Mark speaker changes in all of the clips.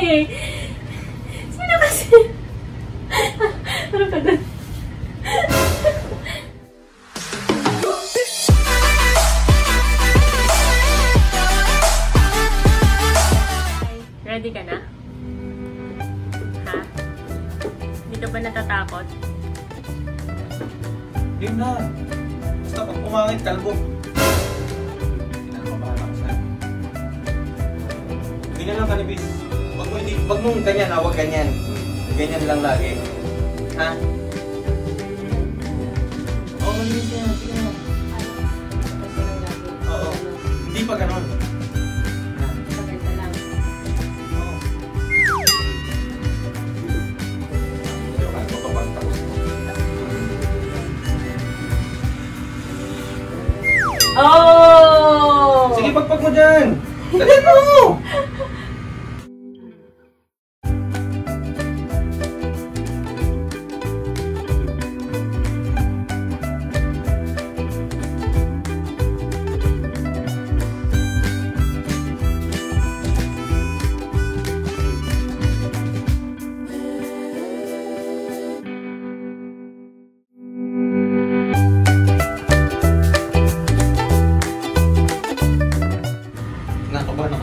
Speaker 1: eh. Sino kasi? ano ka doon? Ready ka na? Ha? Hindi ka ba natatakot?
Speaker 2: Yun na. Basta pag pumangit, kalbo. Sa'yo. Ganyan lang kanibis. Wag mong ganyan ha, wag ganyan. Ganyan lang lagi. Ha? Oo, oh, malinis na yan. Sige na. Oo. Hindi pa mo.
Speaker 1: Oh!
Speaker 2: Sige, pagpag mo dyan! Dali mo!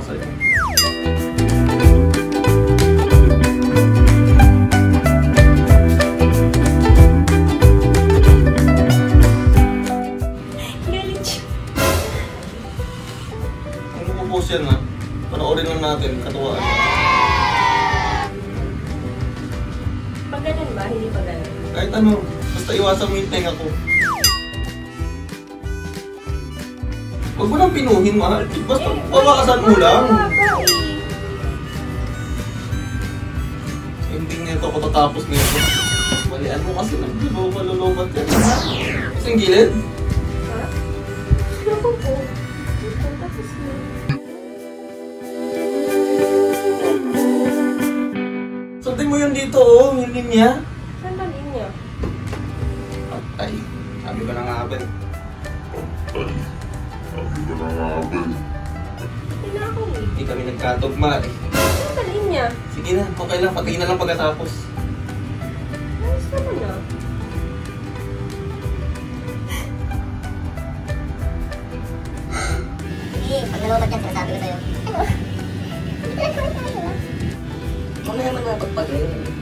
Speaker 2: sa'yo. Pupost yan ha, panoorin lang natin, katuwaan.
Speaker 1: Pag ganun ba? Hindi pa ganun.
Speaker 2: Kahit ano, basta iwasan mo yung tenga ko. Huwag mo nang pinuhin, mahal. Basta pawakasan mo lang. Ending nito ko tatapos nito. Malian mo kasi ng gulo, malulubat yan. Kasi yung gilid.
Speaker 1: Ha? Ako po. Tapos na.
Speaker 2: Sundin mo yun dito, oh, yung linya.
Speaker 1: Saan ba linya?
Speaker 2: Ay, sabi ko na nga ba. eh.
Speaker 1: Hindi na ako eh.
Speaker 2: Hindi kami nagkatugma eh.
Speaker 1: Saan ba linya?
Speaker 2: Sige na, okay lang, patayin na lang pagkatapos.
Speaker 1: Ayos naman ah.
Speaker 3: Sige, pag nalobat yan, sinasabi ko sa'yo.
Speaker 2: Mamaya man na pagpagayin.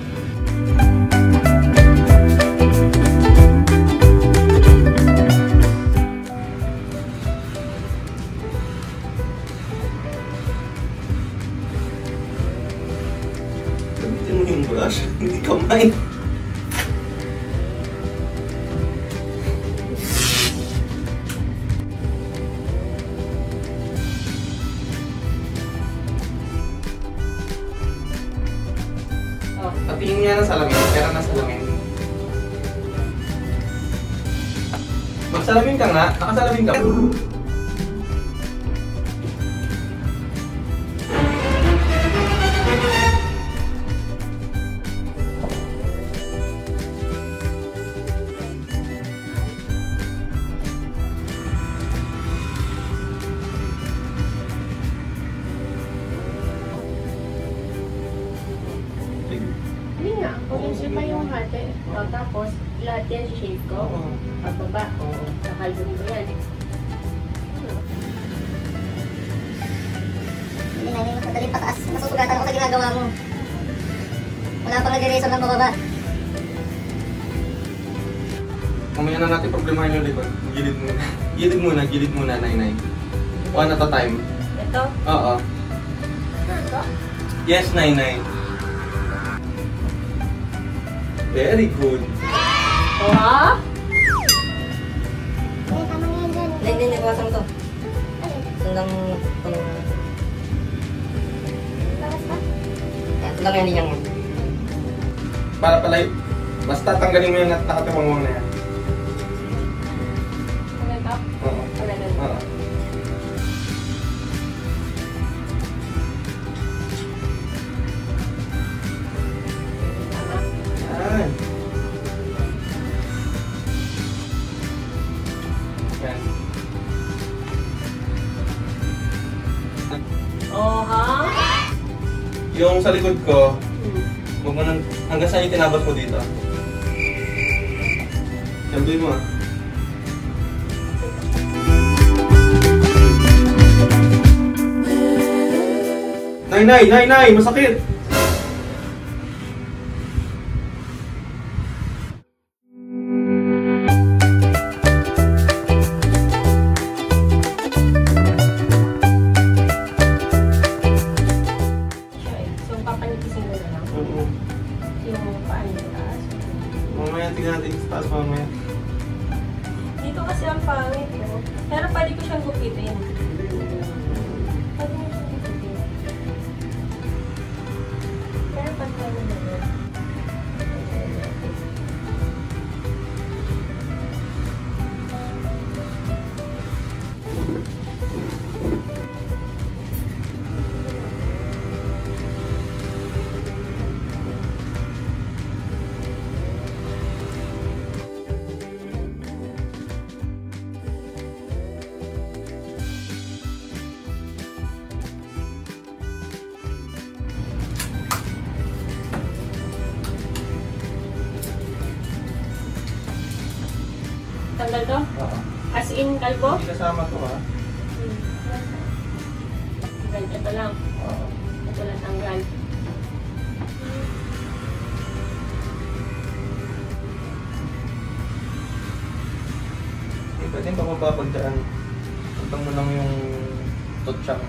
Speaker 2: Brush, hindi kamay.
Speaker 1: Oh.
Speaker 2: Patingin niya ng salamin, pera ng salamin. Magsalamin ka nga, nakasalamin ka.
Speaker 1: Tapos, lahat yan shave ko.
Speaker 2: Oo.
Speaker 1: Pagbaba. O, nakalbon ko yan.
Speaker 3: Hindi na, hindi madali pataas. Nasusugatan ako sa ginagawa mo. Wala pang nag-eraser ng bababa.
Speaker 2: Mamaya na natin problemahin yung likod. Gilid muna. Gilid muna, gilid muna, nay-nay. One at a time.
Speaker 1: Ito.
Speaker 2: Oo.
Speaker 1: Ito.
Speaker 2: Yes, nay-nay. Very good.
Speaker 1: O, ha?
Speaker 3: Eh, tama nga yan dyan.
Speaker 4: Hindi, hindi, nagwasan to.
Speaker 3: Bawas ba?
Speaker 4: Sundang yan niya mo.
Speaker 2: Para pala, basta tanggalin mo yung nakatiwangwang na yan. Sa likod ko. Huwag mo nang, hanggang saan yung tinabas mo dito? Sabi mo ah. Nay, nay, nay, nay, masakit!
Speaker 1: Tanggal to?
Speaker 2: Oo.
Speaker 1: As in, kalbo?
Speaker 2: Hindi kasama to ah.
Speaker 1: Ganyan, ito lang.
Speaker 2: Oo.
Speaker 1: Ito lang tanggal.
Speaker 2: Pwede pa mababag dyan. Puntang mo lang yung tutsak.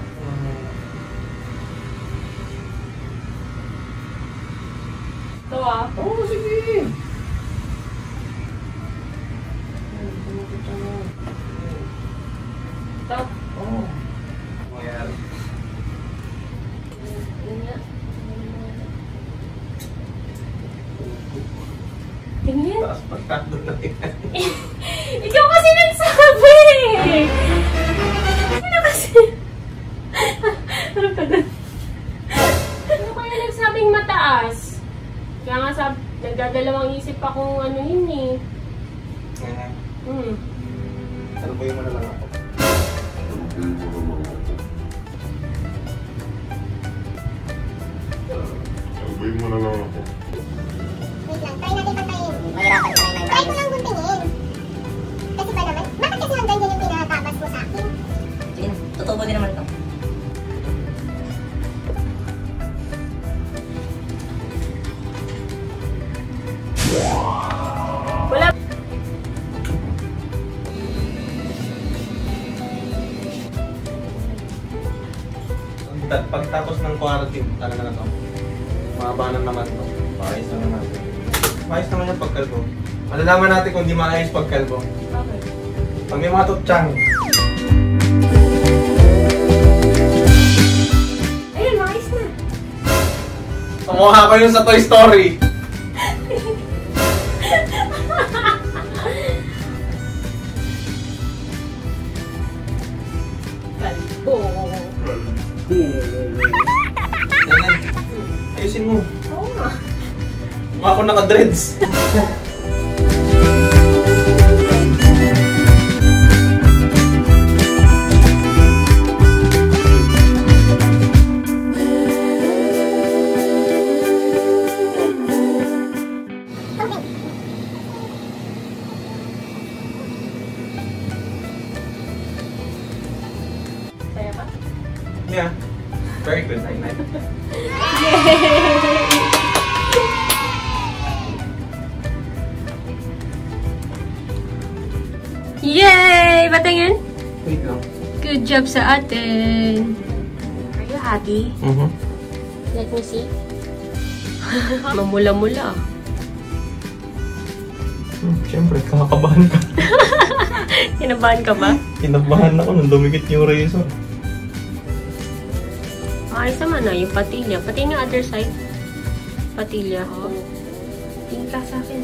Speaker 1: Ito ah.
Speaker 2: Oo, oh, sige!
Speaker 1: Ito.
Speaker 2: Oo. Oh. Mangyayari.
Speaker 1: Tingnan.
Speaker 2: Taas pagkado na yan.
Speaker 1: Ikaw kasi nagsabi! Sino kasi? Ano ka doon? Ano kaya nagsabing mataas? Kaya nga sab nagdadalawang isip akong ano yun eh.
Speaker 2: Ngayon,
Speaker 1: Hmm.
Speaker 2: Salubuyin mo na lang ako.
Speaker 5: Sabihin mo na lang ako.
Speaker 3: Wait
Speaker 2: Ta- Pagtapos ng quarantine, talaga na to. Mahaba na naman to. Maayos na naman. Maayos naman yung pagkalbo. Malalaman natin kung di maayos pagkalbo.
Speaker 1: Okay.
Speaker 2: Pag may mga tutsyang.
Speaker 1: Ayun, maayos na.
Speaker 2: Kumukha ko yun sa Toy Story. Ayusin mo.
Speaker 1: Oo nga.
Speaker 2: Mukha ko naka-dreads.
Speaker 1: Yay! Patingin?
Speaker 2: Wait lang.
Speaker 1: Good job sa atin. Are you happy?
Speaker 2: Mhm.
Speaker 1: Let me see. Mamula-mula.
Speaker 2: Hmm, Siyempre, kakakabahan ka.
Speaker 1: Kinabahan ka ba?
Speaker 2: Kinabahan ako nung dumikit yung razor.
Speaker 1: Ayos naman na yung patilya. Pati yung other side. Patilya. Tingin ka sa akin.